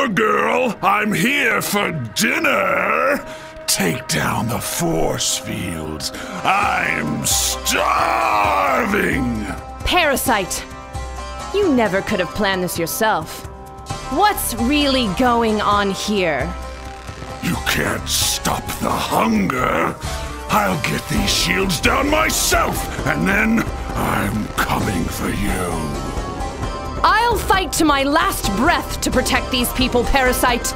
sure, girl. I'm here for dinner. Take down the force fields. I'm starving. Parasite! You never could have planned this yourself. What's really going on here? You can't stop the hunger. I'll get these shields down myself, and then I'm coming for you. Fight to my last breath to protect these people, Parasite!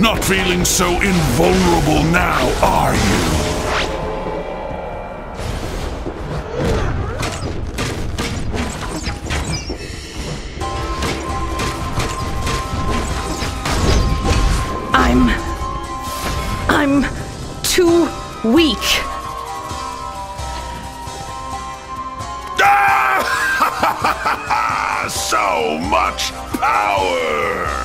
Not feeling so invulnerable now, are you? I'm. I'm too weak. So much power!